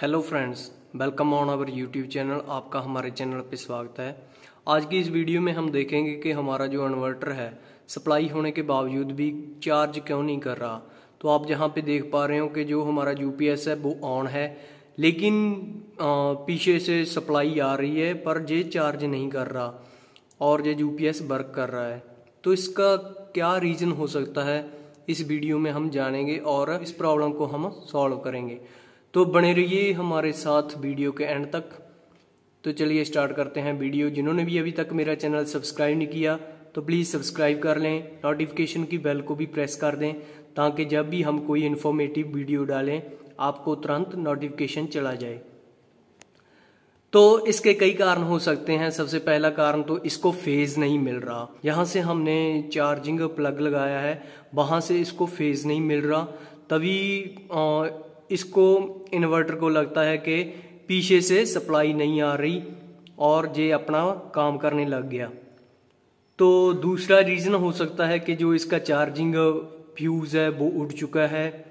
Hello friends welcome on our YouTube channel आपका हमारे channel पर स्वागत है। आज की इस वीडियो में हम देखेंगे कि हमारा जो इन्वर्टर है सप्लाई होने के बावजूद भी चार्ज क्यों नहीं कर रहा? तो आप जहाँ पे देख पा रहे हो कि जो हमारा यूपीएस है, वो ऑन है। लेकिन पीछे से सप्लाई आ रही है, पर ये चार्ज नहीं कर रहा और ये यूपीएस वर्क कर रहा है। तो इसका क्या रीज़न हो सकता है? इस वीडियो में हम जानेंगे और इस प्रॉब्लम को हम सॉल्व करेंगे। तो बने रहिए हमारे साथ वीडियो के एंड तक। तो चलिए स्टार्ट करते हैं वीडियो। जिन्होंने भी अभी तक मेरा चैनल सब्सक्राइब नहीं किया तो प्लीज़ सब्सक्राइब कर लें। नोटिफिकेशन की बेल को भी प्रेस कर दें, ताकि जब भी हम कोई इन्फॉर्मेटिव वीडियो डालें, आपको तुरंत नोटिफिकेशन चला जाए। तो इसके कई कारण हो सकते हैं। सबसे पहला कारण तो इसको फ़ेज़ नहीं मिल रहा। यहाँ से हमने चार्जिंग प्लग लगाया है, वहाँ से इसको फ़ेज़ नहीं मिल रहा। तभी इसको इन्वर्टर को लगता है कि पीछे से सप्लाई नहीं आ रही और ये अपना काम करने लग गया। तो दूसरा रीज़न हो सकता है कि जो इसका चार्जिंग फ्यूज़ है, वो उड़ चुका है।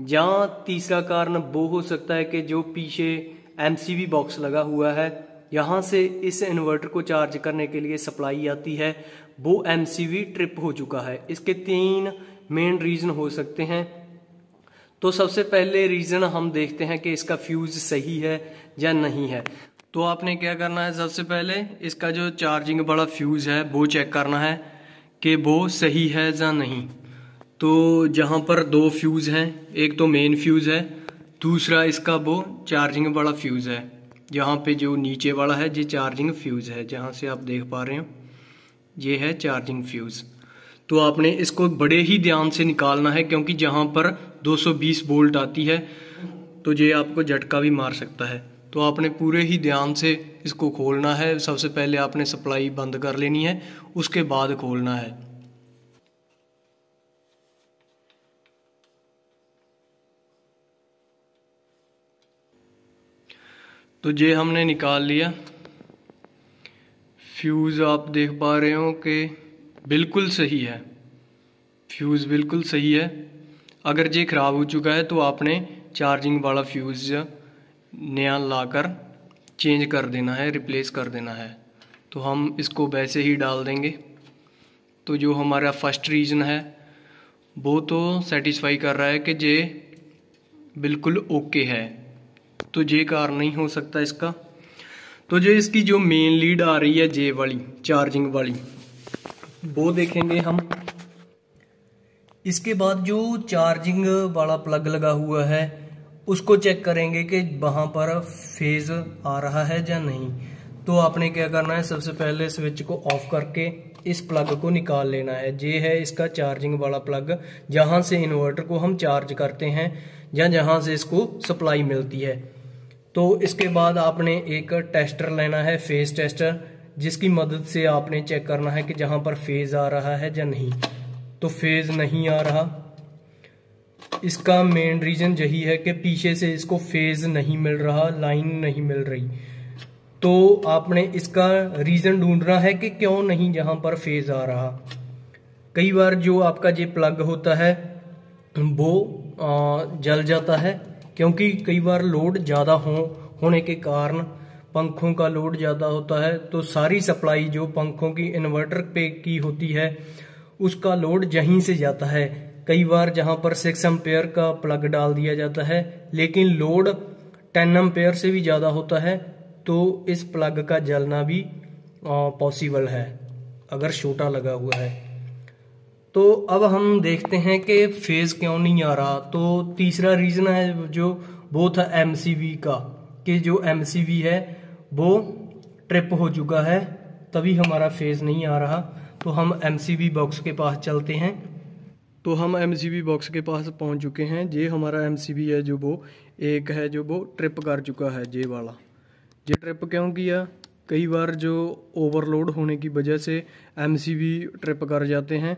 या तीसरा कारण वो हो सकता है कि जो पीछे एम बॉक्स लगा हुआ है, यहाँ से इस इन्वर्टर को चार्ज करने के लिए सप्लाई आती है, वो एम ट्रिप हो चुका है। इसके तीन मेन रीज़न हो सकते हैं। तो सबसे पहले रीज़न हम देखते हैं कि इसका फ्यूज़ सही है या नहीं है। तो आपने क्या करना है सबसे पहले? इसका जो चार्जिंग वाला फ्यूज़ है, वो चेक करना है कि वो सही है या नहीं। तो जहाँ पर दो फ्यूज़ हैं, एक तो मेन फ्यूज़ है, दूसरा इसका वो चार्जिंग वाला फ्यूज़ है। यहाँ पे जो नीचे वाला है, ये चार्जिंग फ्यूज़ है, जहाँ से आप देख पा रहे हो, ये है चार्जिंग फ्यूज़ तो आपने इसको बड़े ही ध्यान से निकालना है, क्योंकि जहाँ पर 220 वोल्ट आती है तो ये आपको झटका भी मार सकता है। तो आपने पूरे ही ध्यान से इसको खोलना है। सबसे पहले आपने सप्लाई बंद कर लेनी है, उसके बाद खोलना है। तो ये हमने निकाल लिया। फ्यूज़ आप देख पा रहे हो कि बिल्कुल सही है। फ्यूज़ बिल्कुल सही है। अगर ये ख़राब हो चुका है तो आपने चार्जिंग वाला फ्यूज़ नया लाकर चेंज कर देना है रिप्लेस कर देना है। तो हम इसको वैसे ही डाल देंगे। तो जो हमारा फ़र्स्ट रीज़न है, वो तो सेटिस्फाई कर रहा है कि जे बिल्कुल ओके है। तो जे कार नहीं हो सकता इसका। तो जो इसकी जो मेन लीड आ रही है, जे वाली चार्जिंग वाली, वो देखेंगे हम। इसके बाद जो चार्जिंग वाला प्लग लगा हुआ है, उसको चेक करेंगे कि वहाँ पर फ़ेज़ आ रहा है या नहीं। तो आपने क्या करना है, सबसे पहले स्विच को ऑफ़ करके इस प्लग को निकाल लेना है। ये है इसका चार्जिंग वाला प्लग जहाँ से इन्वर्टर को हम चार्ज करते हैं या जहाँ से इसको सप्लाई मिलती है। तो इसके बाद आपने एक टेस्टर लेना है फ़ेज़ टेस्टर जिसकी मदद से आपने चेक करना है कि जहाँ पर फ़ेज़ आ रहा है या नहीं। तो फ़ेज़ नहीं आ रहा। इसका मेन रीजन यही है कि पीछे से इसको फ़ेज़ नहीं मिल रहा लाइन नहीं मिल रही। तो आपने इसका रीजन ढूंढना है कि क्यों नहीं जहाँ पर फ़ेज़ आ रहा। कई बार जो आपका ये प्लग होता है, वो जल जाता है, क्योंकि कई बार लोड ज़्यादा हो, होने के कारण पंखों का लोड ज़्यादा होता है तो सारी सप्लाई जो पंखों की इन्वर्टर पे की होती है उसका लोड यहीं से जाता है। कई बार जहाँ पर सिक्स एम्पेयर का प्लग डाल दिया जाता है, लेकिन लोड टेन एम्पेयर से भी ज़्यादा होता है तो इस प्लग का जलना भी पॉसिबल है, अगर छोटा लगा हुआ है। तो अब हम देखते हैं कि फ़ेज़ क्यों नहीं आ रहा। तो तीसरा रीजन है जो, वो था एम का, कि जो एम है, वो ट्रिप हो चुका है, तभी हमारा फ़ेज़ नहीं आ रहा। तो हम एमसीबी बॉक्स के पास चलते हैं। तो हम एम बॉक्स के पास पहुँच चुके हैं। ये हमारा एमसीबी है जो वो एक है जो वो ट्रिप कर चुका है जे वाला। ये ट्रिप क्यों किया? कई बार जो ओवरलोड होने की वजह से एमसीबी ट्रिप कर जाते हैं।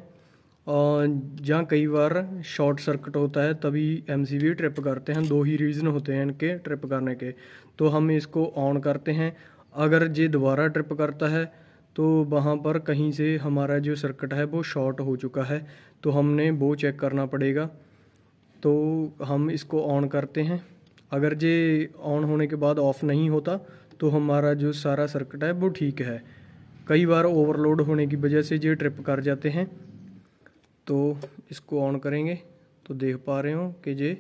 और जहाँ कई बार शॉर्ट सर्किट होता है, तभी एमसीबी ट्रिप करते हैं। दो ही रीज़न होते हैं इनके ट्रिप करने के। तो हम इसको ऑन करते हैं। अगर ये दोबारा ट्रिप करता है तो वहाँ पर कहीं से हमारा जो सर्किट है वो शॉर्ट हो चुका है तो हमने वो चेक करना पड़ेगा। तो हम इसको ऑन करते हैं। अगर जे ऑन होने के बाद ऑफ़ नहीं होता तो हमारा जो सारा सर्किट है वो ठीक है। कई बार ओवरलोड होने की वजह से ये ट्रिप कर जाते हैं। तो इसको ऑन करेंगे। तो देख पा रहे हो कि ये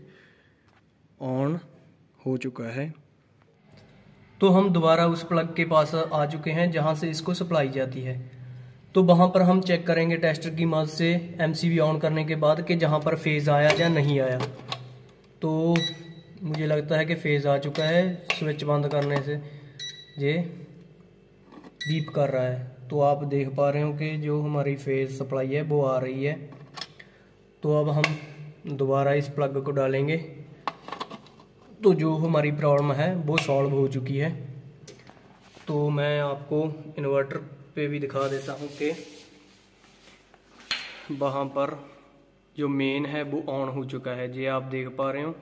ऑन हो चुका है। तो हम दोबारा उस प्लग के पास आ चुके हैं जहाँ से इसको सप्लाई जाती है। तो वहाँ पर हम चेक करेंगे टेस्टर की मदद से एमसीबी ऑन करने के बाद कि जहाँ पर फ़ेज़ आया या नहीं आया। तो मुझे लगता है कि फ़ेज़ आ चुका है स्विच बंद करने से। ये बीप कर रहा है। तो आप देख पा रहे हो कि जो हमारी फ़ेज़ सप्लाई है, वो आ रही है। तो अब हम दोबारा इस प्लग को डालेंगे। तो जो हमारी प्रॉब्लम है, वो सॉल्व हो चुकी है। तो मैं आपको इन्वर्टर पे भी दिखा देता हूँ कि वहाँ पर जो मेन है, वो ऑन हो चुका है। ये आप देख पा रहे हो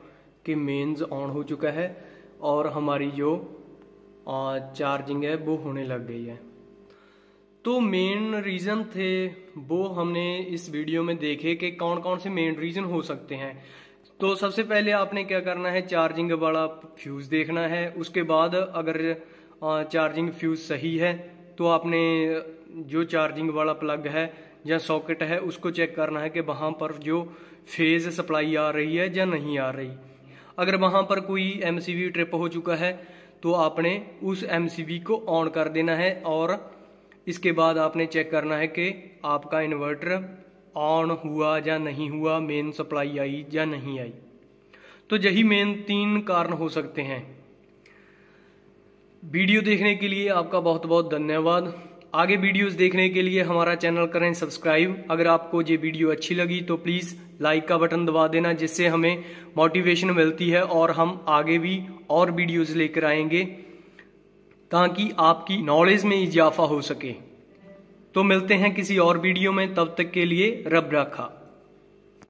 कि मेन्स ऑन हो चुका है और हमारी जो चार्जिंग है, वो होने लग गई है। तो मेन रीज़न थे, वो हमने इस वीडियो में देखे कि कौन कौन से मेन रीज़न हो सकते हैं। तो सबसे पहले आपने क्या करना है? चार्जिंग वाला फ्यूज़ देखना है। उसके बाद अगर चार्जिंग फ्यूज़ सही है तो आपने जो चार्जिंग वाला प्लग है या सॉकेट है, उसको चेक करना है कि वहाँ पर जो फ़ेज़ सप्लाई आ रही है या नहीं आ रही। अगर वहाँ पर कोई एमसीबी ट्रिप हो चुका है तो आपने उस एमसीबी को ऑन कर देना है और इसके बाद आपने चेक करना है कि आपका इन्वर्टर ऑन हुआ या नहीं हुआ मेन सप्लाई आई या नहीं आई तो यही मेन तीन कारण हो सकते हैं वीडियो देखने के लिए आपका बहुत बहुत धन्यवाद आगे वीडियोस देखने के लिए हमारा चैनल करें सब्सक्राइब अगर आपको ये वीडियो अच्छी लगी तो प्लीज़ लाइक का बटन दबा देना जिससे हमें मोटिवेशन मिलती है और हम आगे भी और वीडियोस लेकर आएँगे ताकि आपकी नॉलेज में इजाफा हो सके तो मिलते हैं किसी और वीडियो में तब तक के लिए रब रखा।